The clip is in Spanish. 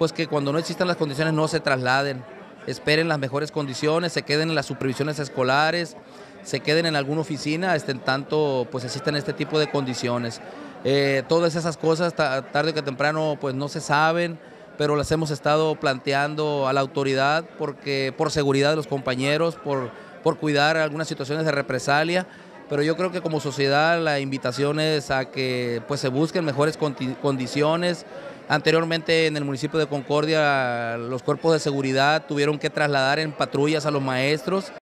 pues que cuando no existan las condiciones no se trasladen, esperen las mejores condiciones, se queden en las supervisiones escolares, se queden en alguna oficina, en tanto pues existen este tipo de condiciones. Eh, todas esas cosas tarde que temprano pues no se saben, pero las hemos estado planteando a la autoridad porque por seguridad de los compañeros, por, por cuidar algunas situaciones de represalia pero yo creo que como sociedad la invitación es a que pues se busquen mejores condiciones. Anteriormente en el municipio de Concordia los cuerpos de seguridad tuvieron que trasladar en patrullas a los maestros